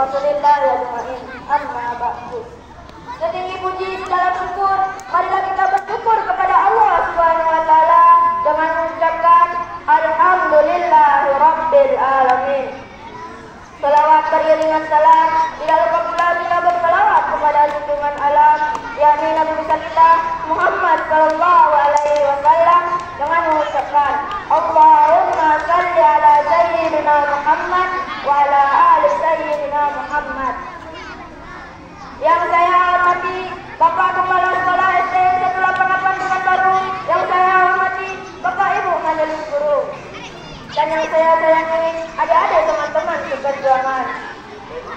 Rasulillah ajma'in ya amma ba'du. Setinggi puji segala syukur, marilah kita bersyukur kepada Allah Subhanahu wa taala dengan mengucapkan alhamdulillahi rabbil alamin. Selawat beriringan salam, tidak lupa pula bila berselawat kepada junjungan alam, yakni Nabi besar kita Muhammad sallallahu alaihi wasallam dengan mengucapkan Allahumma salli ala sayyidina Muhammad wa ala yang saya sayangi adik-adik teman-teman seperjuangan.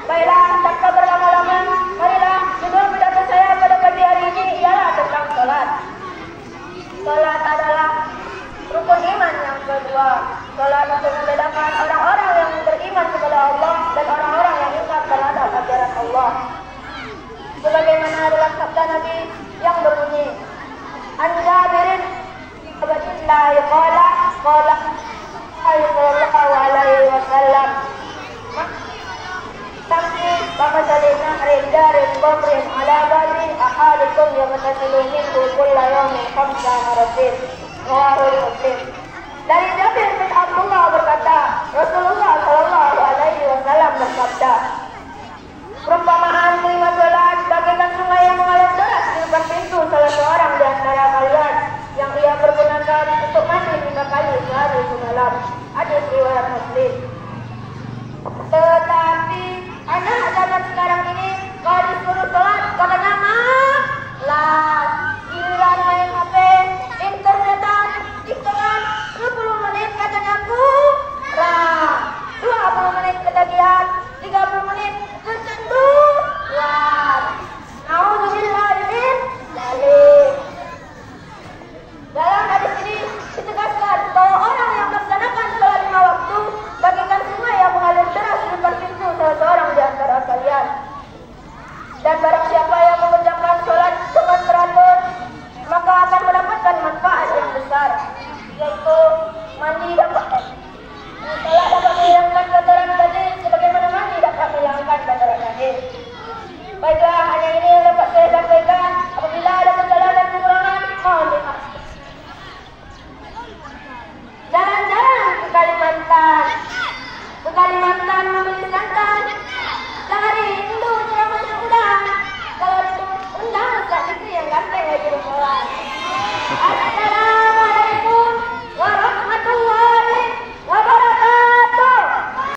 Baiklah, tanpa berlama-lama, marilah judul pidato saya pada pagi hari ini ialah tentang sholat. Sholat adalah rukun iman yang kedua. Sholat untuk membedakan orang-orang yang beriman kepada Allah dan orang-orang yang ingat terhadap ajaran Allah. Sebagaimana dalam sabda Nabi yaghtasilu minhu kulla yawmin khamsa maratin Rawahul Muslim Dari Jabir bin Abdullah berkata Rasulullah sallallahu alaihi wasallam bersabda Perumpamaan lima sholat bagaikan sungai yang mengalir deras di depan pintu salah seorang di antara kalian yang ia pergunakan untuk mandi lima kali sehari semalam. Hadis riwayat Muslim.